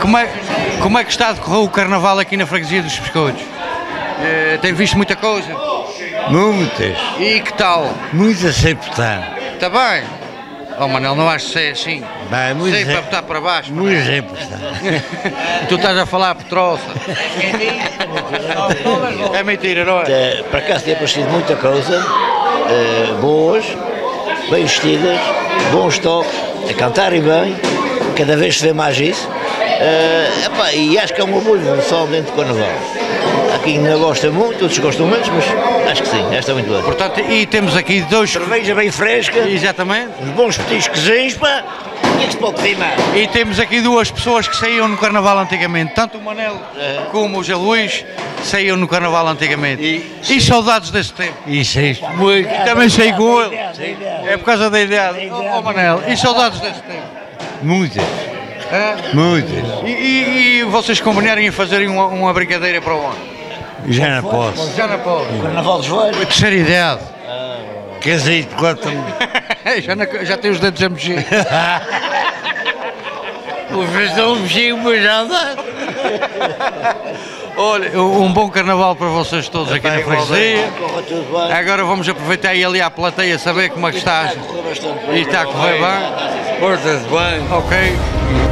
como é, como é que está a decorrer o carnaval aqui na freguesia dos Biscoitos? Eh, tem visto muita coisa? Muitas, E que tal? muitas sem botar. Está bem? Oh Manel, não acho que ser assim. Bem, muitas Sei para botar para baixo. muitas sem botar. E tu estás a falar petroça. É mentira, não é? Eh, Para cá tem aparecido muita coisa, eh, boas, bem vestidas, bons toques, a cantarem bem, cada vez se vê mais isso. Eh, epá, e acho que é um orgulho, não só dentro do carnaval. Há quem não gosta muito, outros gostam menos, mas acho que sim, esta é muito boa. Portanto, e temos aqui dois. Cerveja bem fresca, Exatamente. uns bons petiscozinhos, pá, o que é que se pode pedir mais? E temos aqui duas pessoas que saíam no carnaval antigamente. Tanto o Manel como o José Luís saíam no carnaval antigamente. E, saudades desse tempo. Isso é isto. Muito. Também saí com ele. É por causa da idade. Oh, oh, Manel, e saudades desse tempo. Muitas, Hã? muitas. E, e- e vocês combinarem em fazerem uma, uma brincadeira para onde? Já não posso. Já não pode. Carnaval dos Velhos. Terceira idade. Casei de quatro. já, não- já tem os dedos a mexer. Os vezes não mexiam, mas já dá. Olha, um bom carnaval para vocês todos aqui na freguesia. Agora vamos aproveitar e ali à plateia saber como é que estás. E está a correr bem. Where's this one? Okay.